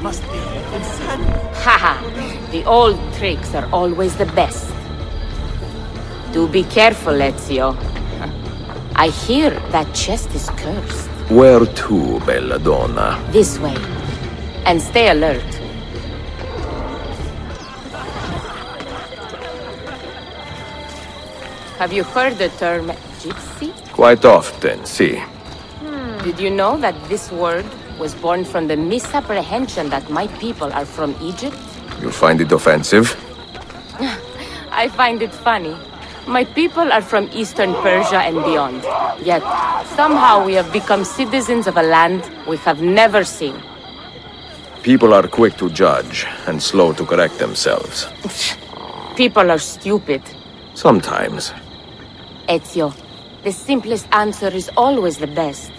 Must be insanity. Haha, the old tricks are always the best. Do be careful, Ezio. I hear that chest is cursed. Where to, Belladonna? This way. And stay alert. Have you heard the term gypsy? Quite often, see. Did you know that this word was born from the misapprehension that my people are from Egypt? You find it offensive? I find it funny. My people are from eastern Persia and beyond. Yet, somehow we have become citizens of a land we have never seen. People are quick to judge and slow to correct themselves. People are stupid. Sometimes. Ezio, the simplest answer is always the best.